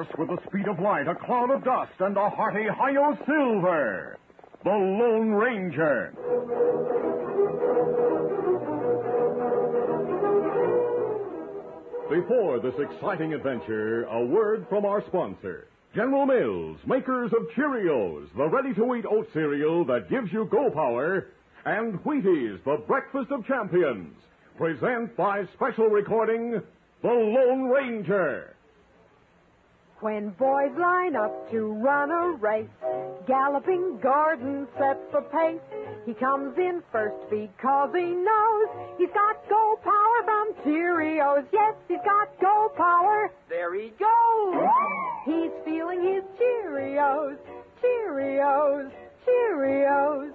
Horse with the speed of light, a cloud of dust, and a hearty Hi-Yo Silver. The Lone Ranger. Before this exciting adventure, a word from our sponsor. General Mills, makers of Cheerios, the ready-to-eat oat cereal that gives you go power, and Wheaties, the breakfast of champions, present by special recording, The Lone Ranger. When boys line up to run a race, galloping Gordon sets the pace. He comes in first because he knows he's got go power from Cheerios. Yes, he's got go power. There he goes. He's feeling his Cheerios, Cheerios, Cheerios.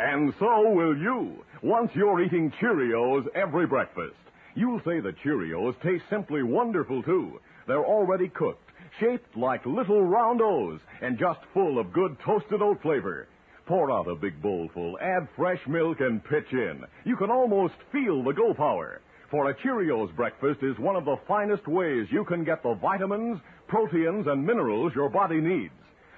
And so will you, once you're eating Cheerios every breakfast. You'll say the Cheerios taste simply wonderful, too. They're already cooked shaped like little round O's and just full of good toasted oat flavor. Pour out a big bowlful, add fresh milk, and pitch in. You can almost feel the go power. For a Cheerios breakfast is one of the finest ways you can get the vitamins, proteins, and minerals your body needs.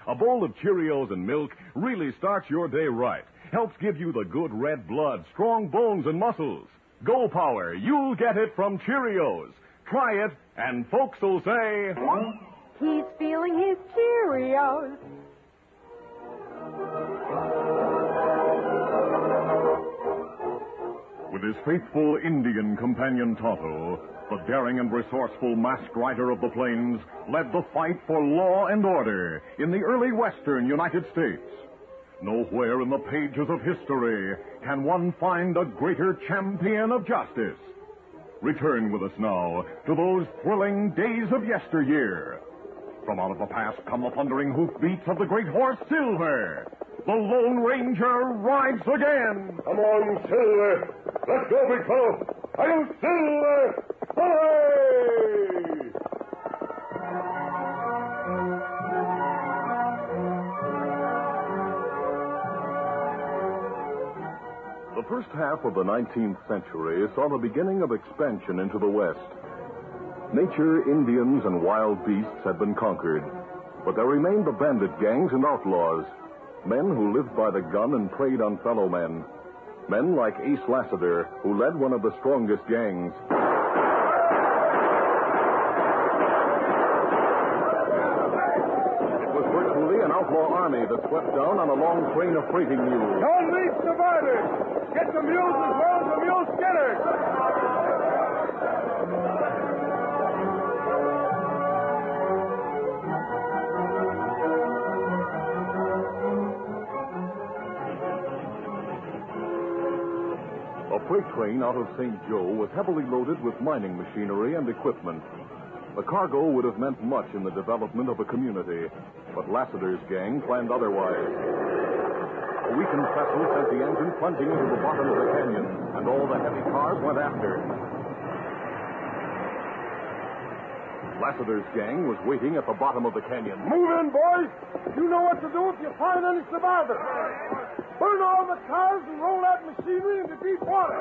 A bowl of Cheerios and milk really starts your day right. Helps give you the good red blood, strong bones, and muscles. Go power, you'll get it from Cheerios. Try it, and folks will say. He's feeling his Cheerios. With his faithful Indian companion Tonto, the daring and resourceful masked rider of the plains led the fight for law and order in the early western United States. Nowhere in the pages of history can one find a greater champion of justice. Return with us now to those thrilling days of yesteryear. From out of the past come the thundering hoofbeats of the great horse Silver. The Lone Ranger rides again. Come on, Silver. Let's go, big fellow. I'll Silver. Hooray! The first half of the 19th century saw the beginning of expansion into the West. Nature, Indians, and wild beasts had been conquered, but there remained the bandit gangs and outlaws, men who lived by the gun and preyed on fellow men. Men like Ace Lassiter, who led one of the strongest gangs. It was virtually an outlaw army that swept down on a long train of freighting mules. Don't leave survivors. Get the mules as well as the mule skinners. Freight train out of St. Joe was heavily loaded with mining machinery and equipment. The cargo would have meant much in the development of a community, but Lassiter's gang planned otherwise. A weakened vessel sent the engine plunging into the bottom of the canyon, and all the heavy cars went after. Lassiter's gang was waiting at the bottom of the canyon. Move in, boys. You know what to do if you find any survivors. Burn all the cars and roll that machinery into deep water.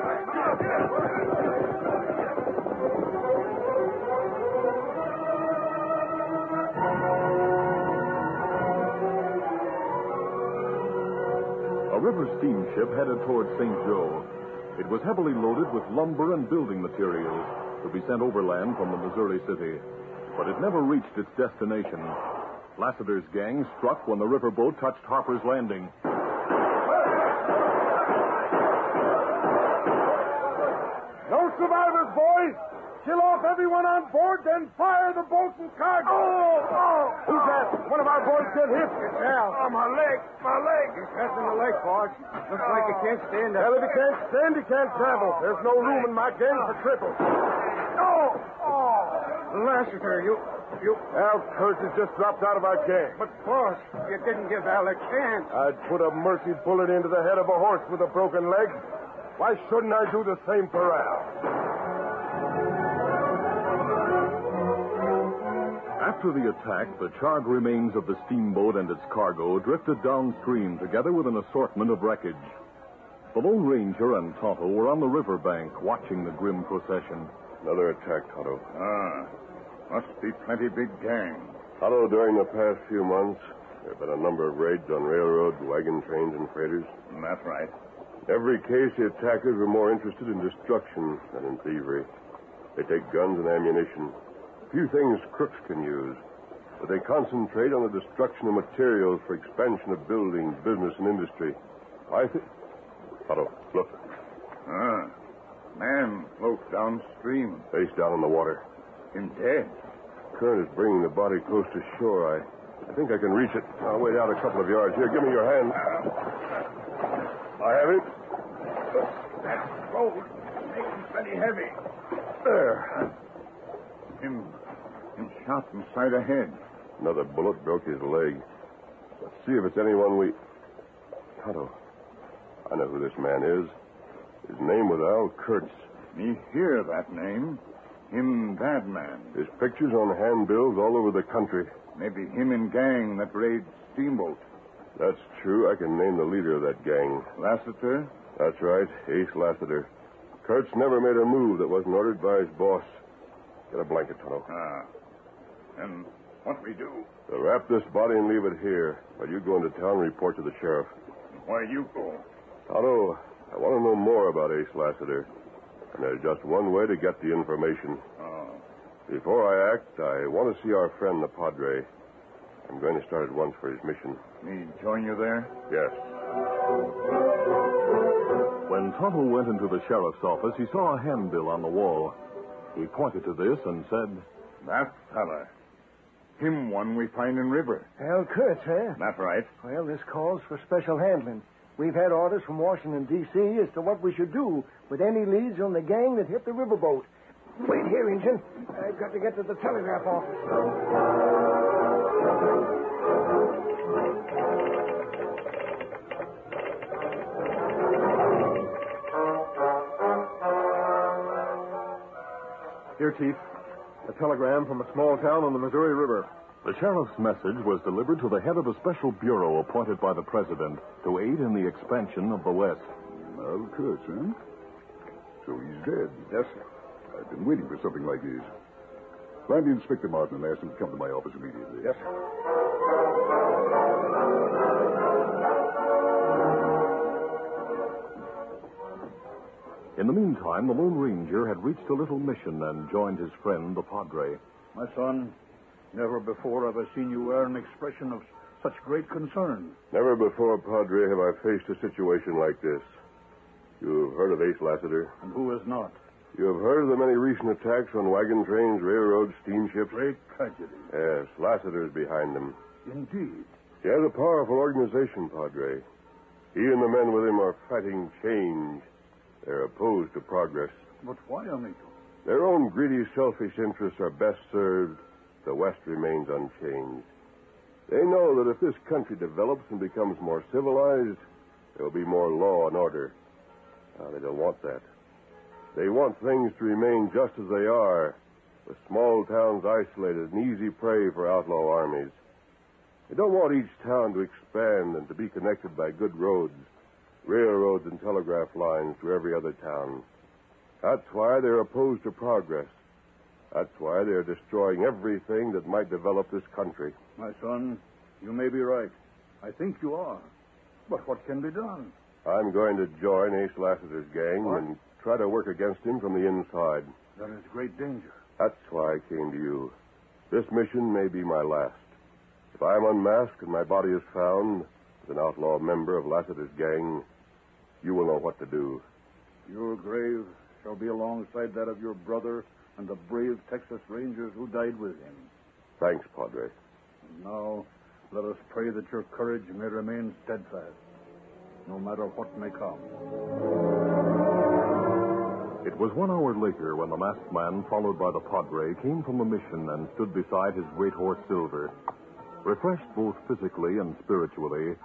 A river steamship headed toward St. Joe. It was heavily loaded with lumber and building materials to be sent overland from the Missouri city. But it never reached its destination. Lassiter's gang struck when the riverboat touched Harper's Landing. No survivors, boys. Kill off everyone on board, then fire the boat and cargo. Oh, oh. Who's that? One of our boys get hit. It's Al. Oh, my leg. My leg. He's catching the leg, boss. Looks like he can't stand up. Well, if he can't stand, he can't travel. There's no room in my gang for cripples. Lassiter, you, you... Al Kurtz has just dropped out of our gang. But, boss, you didn't give Al a chance. I'd put a mercy bullet into the head of a horse with a broken leg. Why shouldn't I do the same for Al? After the attack, the charred remains of the steamboat and its cargo drifted downstream together with an assortment of wreckage. The Lone Ranger and Tonto were on the riverbank watching the grim procession. Another attack, Tonto. Ah. Must be plenty big gang. Tonto, during the past few months, there have been a number of raids on railroad, wagon trains, and freighters. That's right. In every case, the attackers were more interested in destruction than in thievery. They take guns and ammunition. Few things crooks can use. But they concentrate on the destruction of materials for expansion of building, business, and industry. I think. Tonto, look. Ah. Man floats downstream. Face down in the water. Him dead. Current is bringing the body close to shore. I, I think I can reach it. I'll wait out a couple of yards. Here, give me your hand. I have it. That boat makes him plenty heavy. There. Him, him shot inside the head. Another bullet broke his leg. Let's see if it's anyone we. Tonto. I know who this man is. His name was Al Kurtz. Me hear that name. Him bad man. His pictures on handbills all over the country. Maybe him and gang that raid Steamboat. That's true. I can name the leader of that gang. Lassiter? That's right, Ace Lassiter. Kurtz never made a move that wasn't ordered by his boss. Get a blanket, Tonto. Ah. And what we do? So wrap this body and leave it here. While you go into town and report to the sheriff. Where you go? Tonto, I want to know more about Ace Lassiter. And there's just one way to get the information. Oh. Before I act, I want to see our friend, the Padre. I'm going to start at once for his mission. Me join you there? Yes. When Tonto went into the sheriff's office, he saw a handbill on the wall. He pointed to this and said, That fella. Him one we find in river. Al Kurtz, eh? That right. Well, this calls for special handling. We've had orders from Washington, D.C. as to what we should do with any leads on the gang that hit the riverboat. Wait here, Injun. I've got to get to the telegraph office. Here, Chief. A telegram from a small town on the Missouri River. The sheriff's message was delivered to the head of a special bureau appointed by the president to aid in the expansion of the West. Al Kurtz, huh? So he's dead. Yes, sir. I've been waiting for something like this. Find the Inspector Martin and ask him to come to my office immediately. Yes, sir. In the meantime, the Lone Ranger had reached a little mission and joined his friend, the Padre. My son, never before have I seen you wear an expression of such great concern. Never before, Padre, have I faced a situation like this. You've heard of Ace Lassiter. And who has not? You have heard of the many recent attacks on wagon trains, railroads, steamships. Great tragedy. Yes, Lassiter's behind them. Indeed. He has a powerful organization, Padre. He and the men with him are fighting change. They're opposed to progress. But why, amigo? Their own greedy, selfish interests are best served. The West remains unchanged. They know that if this country develops and becomes more civilized, there will be more law and order. Now, they don't want that. They want things to remain just as they are, with small towns isolated and easy prey for outlaw armies. They don't want each town to expand and to be connected by good roads, railroads, and telegraph lines to every other town. That's why they're opposed to progress. That's why they're destroying everything that might develop this country. My son, you may be right. I think you are. But what can be done? I'm going to join Ace Lassiter's gang What? and try to work against him from the inside. There is great danger. That's why I came to you. This mission may be my last. If I'm unmasked and my body is found as an outlaw member of Lassiter's gang, you will know what to do. Your grave shall be alongside that of your brother and the brave Texas Rangers who died with him. Thanks, Padre. And now, let us pray that your courage may remain steadfast, no matter what may come. It was one hour later when the masked man, followed by the Padre, came from the mission and stood beside his great horse Silver. Refreshed both physically and spiritually,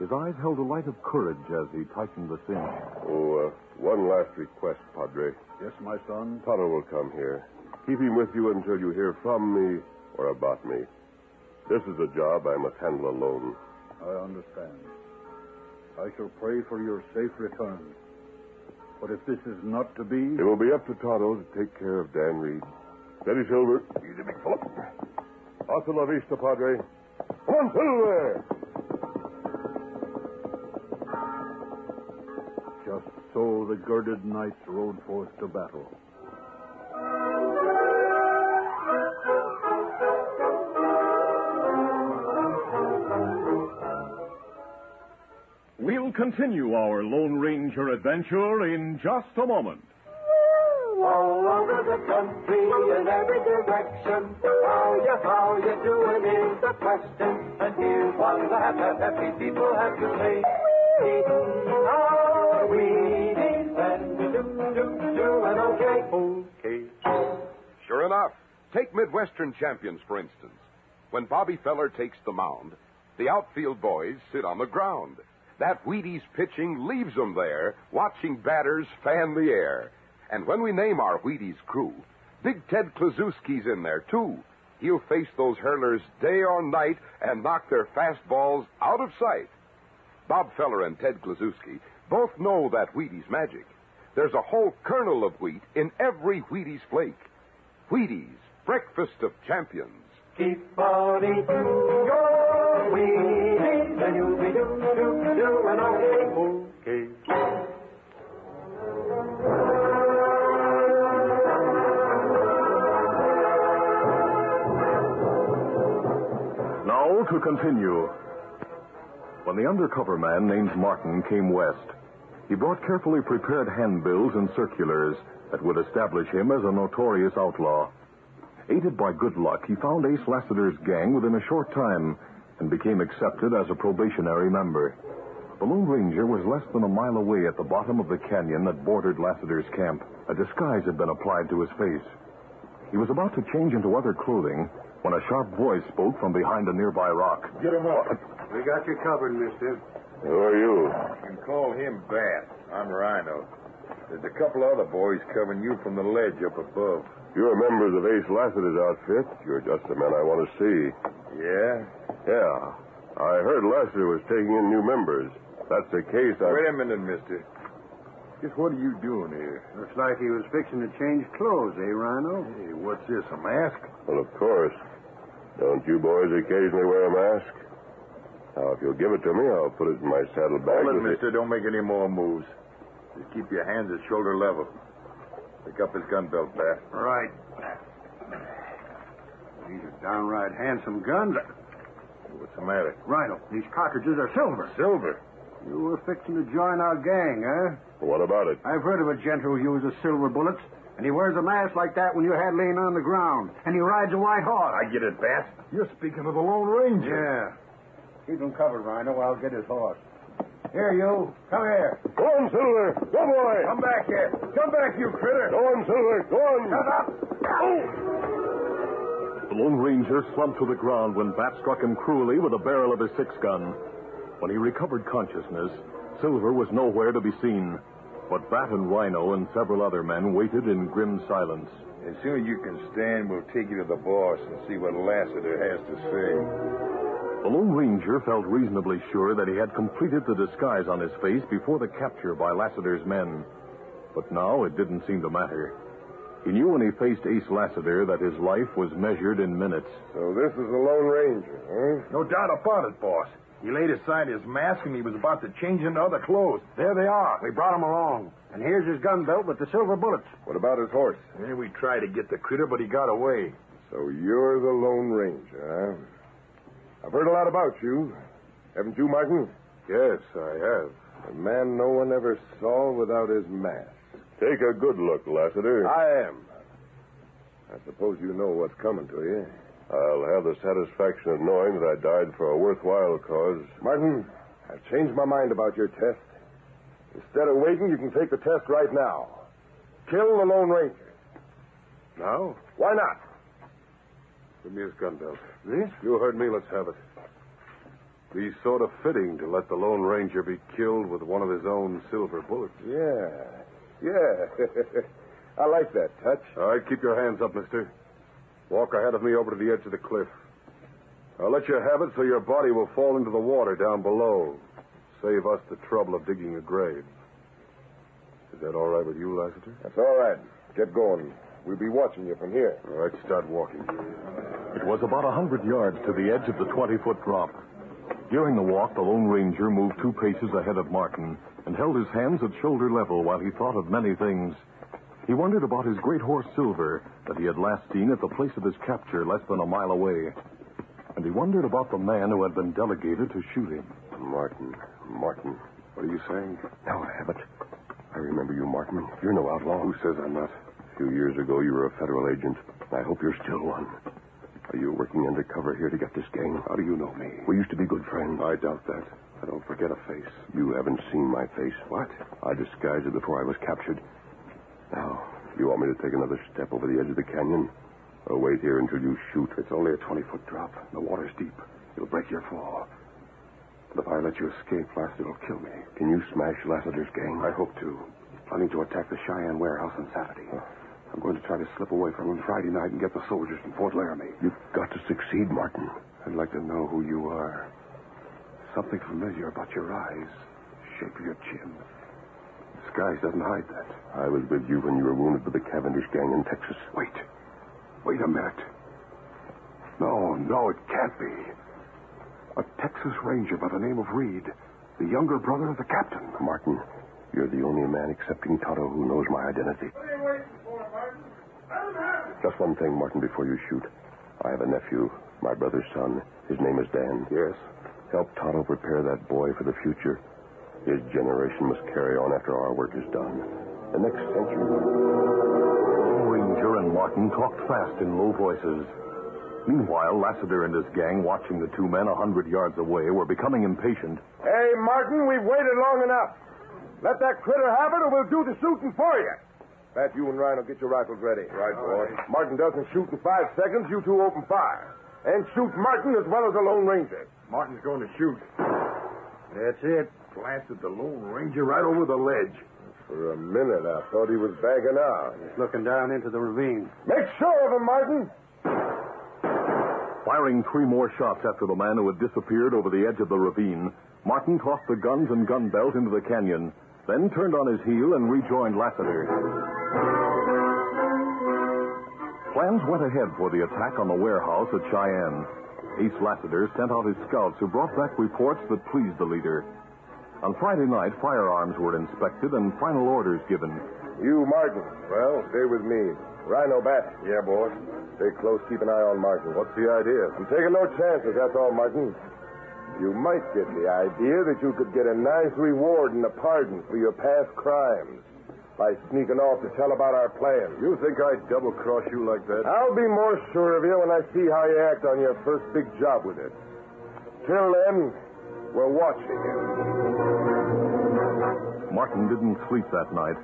his eyes held a light of courage as he tightened the cinch. Oh, uh, one last request, Padre. Yes, my son. Tonto will come here. Keep him with you until you hear from me or about me. This is a job I must handle alone. I understand. I shall pray for your safe return. But if this is not to be, It will be up to Tonto to take care of Dan Reed. Steady, Silver. Easy, big fella. Hasta la vista, Padre. Come on, Silver! So the girded knights rode forth to battle. We'll continue our Lone Ranger adventure in just a moment. all over the country in every direction. How you, how you doing is the question. And here's what the happy, happy people have to say. Are do, do, doing okay? Okay. Sure enough. Take Midwestern champions, for instance. When Bobby Feller takes the mound, the outfield boys sit on the ground. That Wheaties pitching leaves them there, watching batters fan the air. And when we name our Wheaties crew, Big Ted Kluszewski's in there, too. He'll face those hurlers day or night and knock their fastballs out of sight. Bob Feller and Ted Kluszewski both know that Wheaties magic. There's a whole kernel of wheat in every Wheaties flake. Wheaties, breakfast of champions. Keep on eating your Wheaties and you'll be do, do, doing okay. Okay. Now to continue. When the undercover man named Martin came west, he brought carefully prepared handbills and circulars that would establish him as a notorious outlaw. Aided by good luck, he found Ace Lassiter's gang within a short time and became accepted as a probationary member. The Lone Ranger was less than a mile away at the bottom of the canyon that bordered Lassiter's camp. A disguise had been applied to his face. He was about to change into other clothing when a sharp voice spoke from behind a nearby rock. Get him up. We got you covered, mister. Who are you? You can call him Bat. I'm Rhino. There's a couple other boys covering you from the ledge up above. You're members of Ace Lassiter's outfit. You're just the man I want to see. Yeah? Yeah. I heard Lassiter was taking in new members. That's the case. I... Wait a minute, mister. Just what are you doing here? Looks like he was fixing to change clothes, eh, Rhino? Hey, what's this, a mask? Well, of course. Don't you boys occasionally wear a mask? Now, if you'll give it to me, I'll put it in my saddlebag. Hold it, with the- mister. Don't make any more moves. Just keep your hands at shoulder level. Pick up his gun belt, Bat. Right. These are downright handsome guns. What's the matter? Rhino, these cartridges are silver. Silver. You were fixing to join our gang, huh? What about it? I've heard of a gent who uses silver bullets, and he wears a mask like that when you had head laying on the ground, and he rides a white horse. I get it, Bat. You're speaking of the Lone Ranger. Yeah. Keep him covered, Rhino. I'll get his horse. Here, you. Come here. Go on, Silver. Go, boy. Come back here. Come back, you critter. Go on, Silver. Go on. Shut up. The Lone Ranger slumped to the ground when Bat struck him cruelly with the barrel of his six gun. When he recovered consciousness, Silver was nowhere to be seen. But Bat and Rhino and several other men waited in grim silence. As soon as you can stand, we'll take you to the boss and see what Lassiter has to say. The Lone Ranger felt reasonably sure that he had completed the disguise on his face before the capture by Lassiter's men. But now it didn't seem to matter. He knew when he faced Ace Lassiter that his life was measured in minutes. So this is the Lone Ranger, eh? No doubt about it, boss. He laid aside his mask and he was about to change into other clothes. There they are. We brought him along. And here's his gun belt with the silver bullets. What about his horse? Yeah, we tried to get the critter, but he got away. So you're the Lone Ranger, huh? I've heard a lot about you. Haven't you, Martin? Yes, I have. A man no one ever saw without his mask. Take a good look, Lassiter. I am. I suppose you know what's coming to you. I'll have the satisfaction of knowing that I died for a worthwhile cause. Martin, I've changed my mind about your test. Instead of waiting, you can take the test right now. Kill the Lone Ranger. Now? Why not? Give me his gun belt. This? You heard me. Let's have it. Be sort of fitting to let the Lone Ranger be killed with one of his own silver bullets. Yeah. Yeah. I like that touch. All right, keep your hands up, mister. Walk ahead of me over to the edge of the cliff. I'll let you have it so your body will fall into the water down below. Save us the trouble of digging a grave. Is that all right with you, Lassiter? That's all right. Get going. We'll be watching you from here. All right, start walking. It was about a hundred yards to the edge of the 20 foot drop. During the walk, the Lone Ranger moved two paces ahead of Martin and held his hands at shoulder level while he thought of many things. He wondered about his great horse Silver that he had last seen at the place of his capture less than a mile away. And he wondered about the man who had been delegated to shoot him. Martin. Martin. What are you saying? No, Abbott. I remember you, Martin. You're no outlaw. Who says I'm not? A few years ago, you were a federal agent. I hope you're still one. Are you working undercover here to get this gang? How do you know me? We used to be good friends. I doubt that. I don't forget a face. You haven't seen my face. What? I disguised it before I was captured. Now, you want me to take another step over the edge of the canyon? Or wait here until you shoot? It's only a 20 foot drop. The water's deep. It'll break your fall. But if I let you escape, Lassiter will kill me. Can you smash Lassiter's gang? I hope to. Planning to attack the Cheyenne warehouse on Saturday. I'm going to try to slip away from him Friday night and get the soldiers from Fort Laramie. You've got to succeed, Martin. I'd like to know who you are. Something familiar about your eyes, shape of your chin. Disguise doesn't hide that. I was with you when you were wounded with the Cavendish gang in Texas. Wait. Wait a minute. No, no, it can't be. A Texas Ranger by the name of Reed, the younger brother of the captain. Martin, you're the only man excepting Tonto who knows my identity. Just one thing, Martin, before you shoot. I have a nephew, my brother's son. His name is Dan. Yes. Help Tonto prepare that boy for the future. His generation must carry on after our work is done. The next century. Lone Ranger and Martin talked fast in low voices. Meanwhile, Lassiter and his gang, watching the two men a hundred yards away, were becoming impatient. Hey, Martin, we've waited long enough. Let that critter have it, or we'll do the shooting for you. Bat, you and Rhino will get your rifles ready. Right, boy. Martin doesn't shoot in five seconds. You two open fire. And shoot Martin as well as the Lone Ranger. Martin's going to shoot. That's it. Blasted the Lone Ranger right over the ledge. For a minute, I thought he was backing out. He's looking down into the ravine. Make sure of him, Martin. Firing three more shots after the man who had disappeared over the edge of the ravine, Martin tossed the guns and gun belt into the canyon, then turned on his heel and rejoined Lassiter. Plans went ahead for the attack on the warehouse at Cheyenne. Ace Lassiter sent out his scouts who brought back reports that pleased the leader. On Friday night, firearms were inspected and final orders given. You, Martin. Well, stay with me. Rhino Bat. Yeah, boy. Stay close, keep an eye on Martin. What's the idea? I'm taking no chances, that's all, Martin. You might get the idea that you could get a nice reward and a pardon for your past crimes by sneaking off to tell about our plans. You think I'd double cross you like that? I'll be more sure of you when I see how you act on your first big job with it. Till then, we're watching you. Martin didn't sleep that night.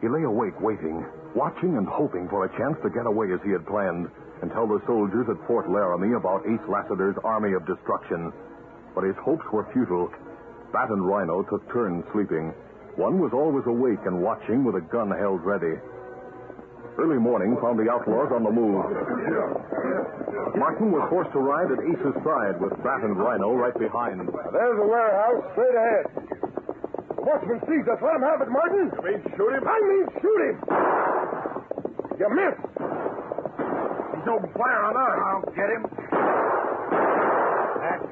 He lay awake waiting, watching and hoping for a chance to get away as he had planned and tell the soldiers at Fort Laramie about Ace Lassiter's army of destruction. But his hopes were futile. Bat and Rhino took turns sleeping. One was always awake and watching with a gun held ready. Early morning found the outlaws on the move. Martin was forced to ride at Ace's side with Bat and Rhino right behind. There's the warehouse straight ahead. The watchman sees us. Let him have it, Martin. You mean shoot him? I mean shoot him. You missed. He's opened fire on us. I'll get him.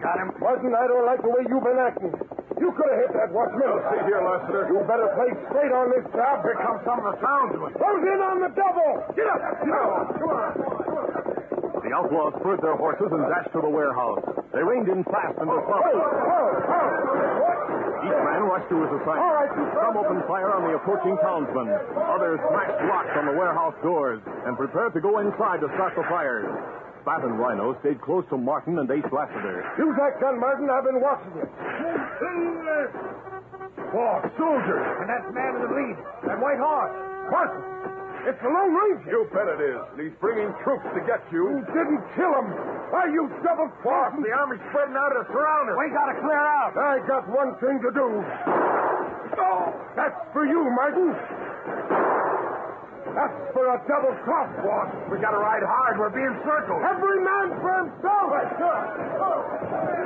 Got him. Martin, I don't like the way you've been acting. You could have hit that watchman. see here, Lassiter. You better play straight on this job. Here comes some of the sound to it. Close in on the double. Get up. Get up. Come on. The outlaws spurred their horses and dashed to the warehouse. They reined in fast and Oh, stopped. oh, oh. Each man rushed to his assignment. All right, Some opened fire on the approaching townsmen. Others smashed locks on the warehouse doors and prepared to go inside to start the fires. Bat and Rhino stayed close to Martin and Ace Lassiter. Use that gun, Martin. I've been watching you. Four soldiers. And that man in the lead. That white horse. Martin, it's the Lone Ranger. You bet it is. And he's bringing troops to get You you. didn't kill him. Why, you double cross. The army's spreading out to surround us. We gotta clear out. I got one thing to do. Oh, that's for you, Martin. That's for a double cross, boss. We gotta ride hard. We're being circled. Every man for himself.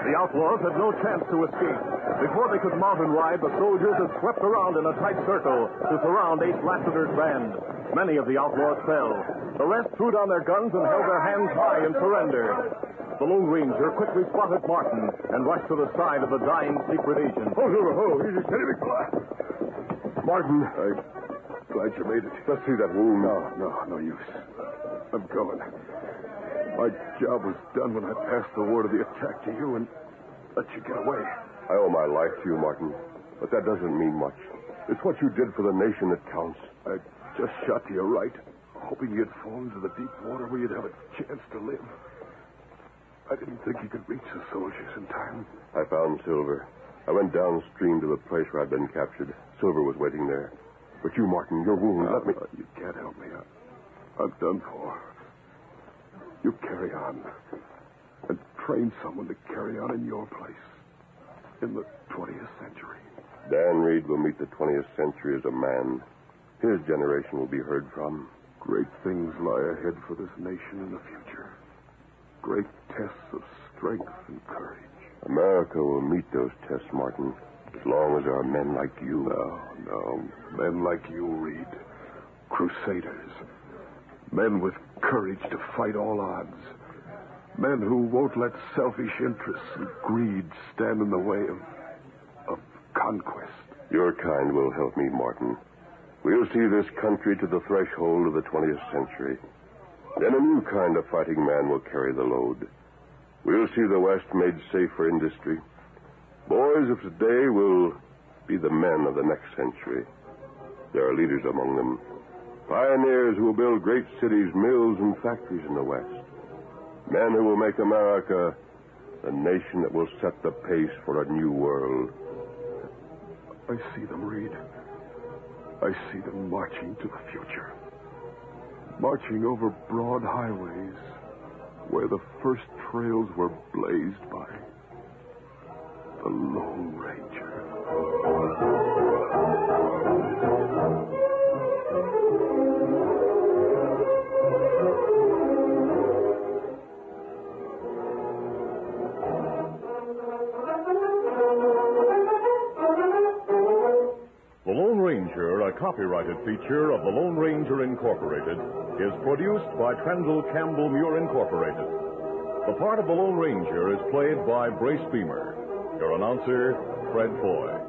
The outlaws had no chance to escape. Before they could mount and ride, the soldiers had swept around in a tight circle to surround Ace Lassiter's band. Many of the outlaws fell. The rest threw down their guns and held their hands high in surrender. The Lone Ranger quickly spotted Martin and rushed to the side of the dying secret agent. Oh, Silver, oh, easy, steady, big fella. Martin, I'm glad you made it. Let's see that wound. No, no, no use. I'm coming. My job was done when I passed the word of the attack to you and let you get away. I owe my life to you, Martin, but that doesn't mean much. It's what you did for the nation that counts. I just shot to your right, hoping you'd fall into the deep water where you'd have a chance to live. I didn't think you could reach the soldiers in time. I found Silver. I went downstream to the place where I'd been captured. Silver was waiting there. But you, Martin, your wound, No, let me. you can't help me. I, I'm done for. You carry on. And train someone to carry on in your place. In the 20th century. Dan Reed will meet the 20th century as a man. His generation will be heard from. Great things lie ahead for this nation in the future. Great tests of strength and courage. America will meet those tests, Martin, as long as there are men like you. No, no. Men like you, Reed. Crusaders. Men with courage to fight all odds. Men who won't let selfish interests and greed stand in the way of, of conquest. Your kind will help me, Martin. We'll see this country to the threshold of the 20th century. Then a new kind of fighting man will carry the load. We'll see the West made safe for industry. Boys of today will be the men of the next century. There are leaders among them. Pioneers who will build great cities, mills, and factories in the West. Men who will make America the nation that will set the pace for a new world. I see them, Reed. I see them marching to the future. Marching over broad highways where the first trails were blazed by the Lone Ranger. The Lone Ranger, a copyrighted feature of the Lone Ranger Incorporated, is produced by Trendle Campbell Muir Incorporated. The part of the Lone Ranger is played by Brace Beemer. Your announcer, Fred Foy.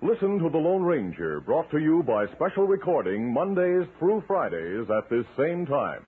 Listen to The Lone Ranger, brought to you by special recording Mondays through Fridays at this same time.